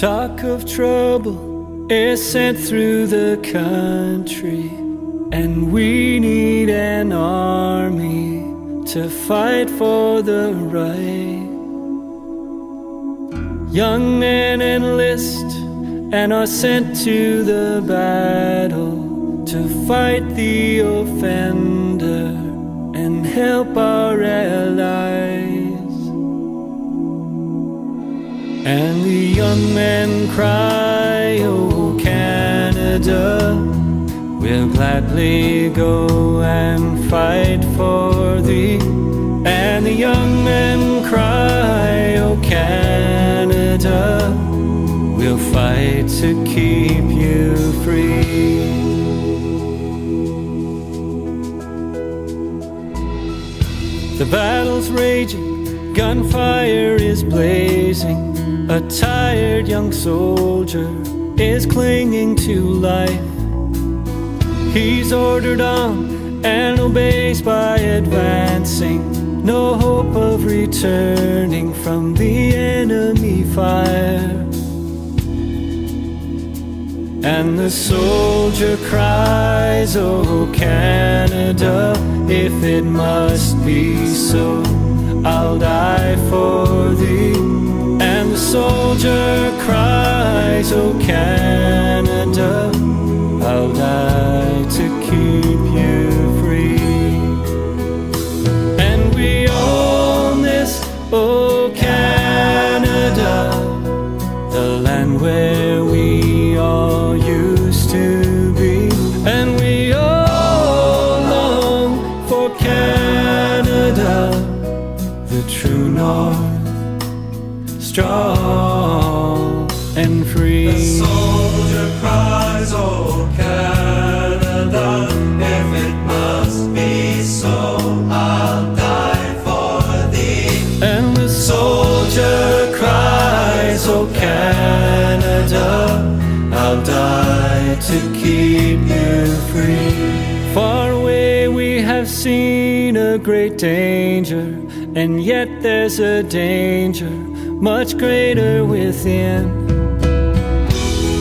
Talk of trouble is sent through the country, and we need an army to fight for the right. Young men enlist and are sent to the battle to fight the offender and help our allies. And the young men cry, Oh Canada, we'll gladly go and fight for thee. And the young men cry, Oh Canada, we'll fight to keep you free. The battle's raging, gunfire is blazing. A tired young soldier is clinging to life. He's ordered on and obeys by advancing. No hope of returning from the enemy fire. And the soldier cries, Oh Canada, if it must be so, I'll die for thee. And the soldier cries, Oh Canada, I'll die to keep you free. And we own this, oh Canada, the land where we and free. The soldier cries, Oh Canada, if it must be so, I'll die for thee. And the soldier cries, Oh Canada, I'll die to keep you free. Far away we have seen a great danger, and yet there's a danger much greater within.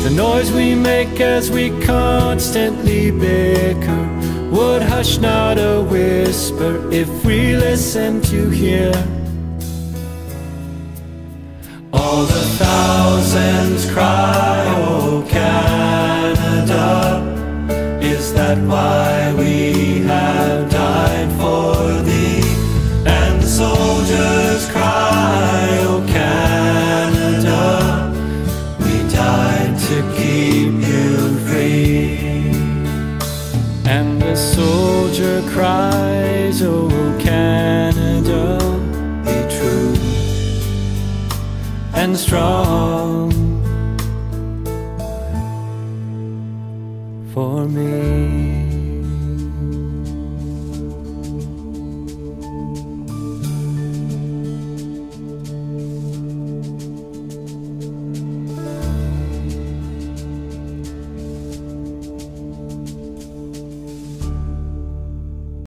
The noise we make as we constantly bicker would hush not a whisper if we listen to hear. All the thousands cry, Oh Canada, is that why soldier cries, Oh Canada, be true and strong for me.